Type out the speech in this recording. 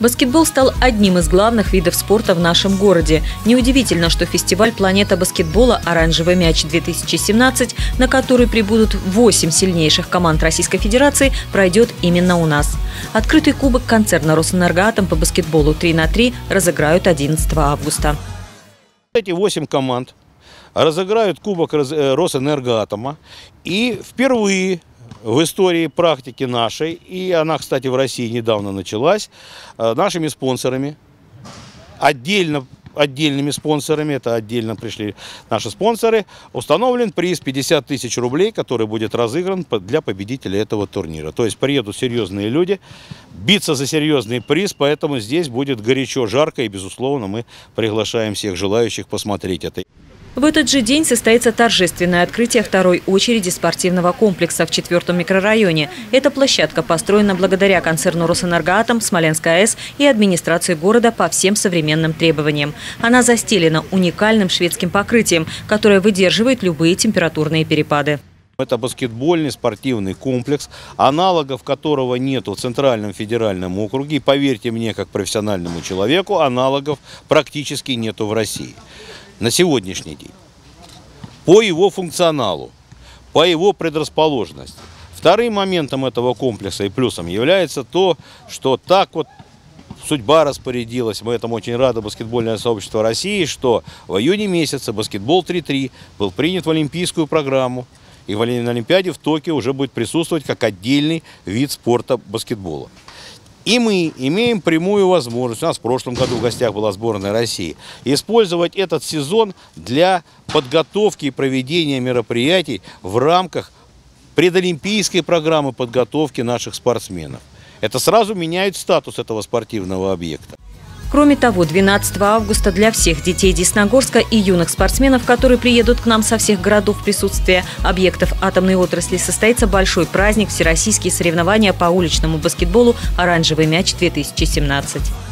Баскетбол стал одним из главных видов спорта в нашем городе. Неудивительно, что фестиваль «Планета баскетбола. Оранжевый мяч-2017», на который прибудут 8 сильнейших команд Российской Федерации, пройдет именно у нас. Открытый кубок концерна «Росэнергоатом» по баскетболу 3 на 3 разыграют 11 августа. Эти 8 команд разыграют кубок э, Росэнергоатома. И впервые в истории практики нашей, и она, кстати, в России недавно началась, э, нашими спонсорами, отдельно отдельными спонсорами, это отдельно пришли наши спонсоры, установлен приз 50 тысяч рублей, который будет разыгран для победителя этого турнира. То есть приедут серьезные люди, биться за серьезный приз, поэтому здесь будет горячо, жарко и, безусловно, мы приглашаем всех желающих посмотреть это. В этот же день состоится торжественное открытие второй очереди спортивного комплекса в четвертом микрорайоне. Эта площадка построена благодаря концерну «Росэнергоатом», «Смоленская АЭС» и администрации города по всем современным требованиям. Она застелена уникальным шведским покрытием, которое выдерживает любые температурные перепады. Это баскетбольный спортивный комплекс, аналогов которого нет в Центральном федеральном округе. И поверьте мне, как профессиональному человеку, аналогов практически нету в России на сегодняшний день по его функционалу, по его предрасположенности. Вторым моментом этого комплекса и плюсом является то, что так вот судьба распорядилась, мы этому очень рады, баскетбольное сообщество России, что в июне месяце баскетбол 3-3 был принят в олимпийскую программу, и в Олимпиаде в Токио уже будет присутствовать как отдельный вид спорта баскетбола. И мы имеем прямую возможность, у нас в прошлом году в гостях была сборная России, использовать этот сезон для подготовки и проведения мероприятий в рамках предолимпийской программы подготовки наших спортсменов. Это сразу меняет статус этого спортивного объекта. Кроме того, 12 августа для всех детей Десногорска и юных спортсменов, которые приедут к нам со всех городов присутствия объектов атомной отрасли, состоится большой праздник Всероссийские соревнования по уличному баскетболу «Оранжевый мяч-2017».